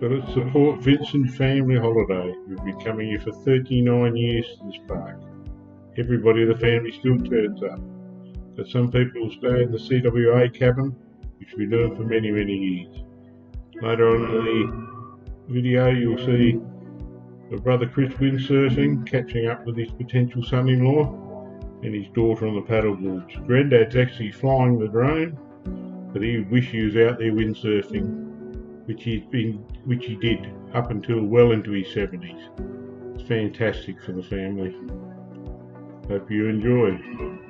So let's support Vincent Family Holiday. We've been coming here for 39 years to this park. Everybody in the family still turns up. But some people will stay in the CWA cabin, which we've known for many, many years. Later on in the video, you'll see my brother Chris windsurfing, catching up with his potential son-in-law and his daughter on the paddleboards. Granddad's actually flying the drone, but he would wish he was out there windsurfing, which he's been, which he did up until well into his 70s. It's fantastic for the family. Hope you enjoy.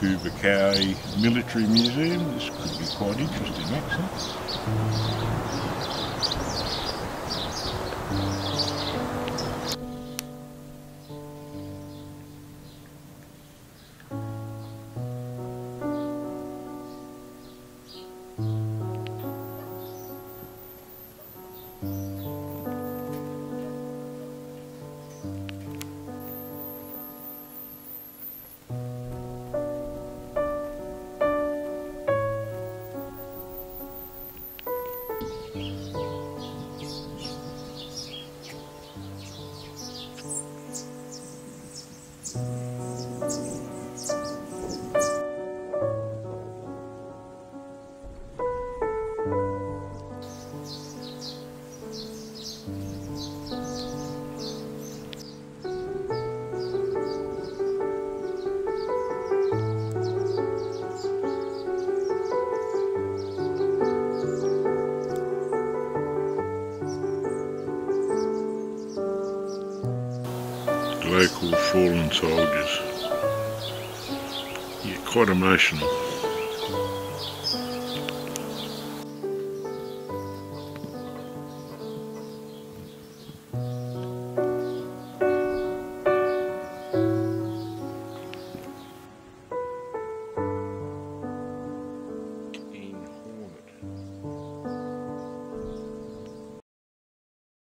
Kuba Cowie Military Museum. This could be quite interesting actually. Local fallen soldiers. Yeah, quite emotional.